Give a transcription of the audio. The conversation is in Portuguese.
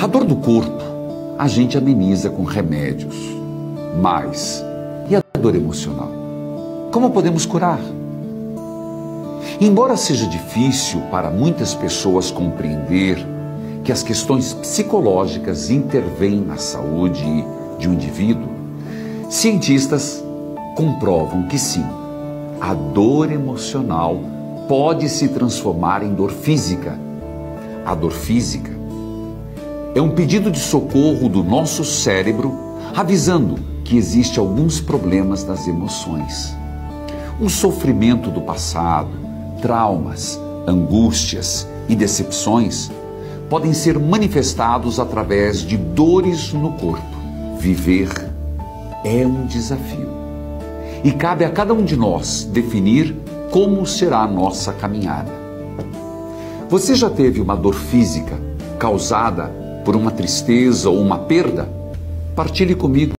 A dor do corpo a gente ameniza com remédios. Mas e a dor emocional? Como podemos curar? Embora seja difícil para muitas pessoas compreender que as questões psicológicas intervêm na saúde de um indivíduo, cientistas comprovam que sim, a dor emocional pode se transformar em dor física. A dor física é um pedido de socorro do nosso cérebro avisando que existe alguns problemas das emoções. O sofrimento do passado, traumas, angústias e decepções podem ser manifestados através de dores no corpo. Viver é um desafio. E cabe a cada um de nós definir como será a nossa caminhada. Você já teve uma dor física causada por uma tristeza ou uma perda? Partilhe comigo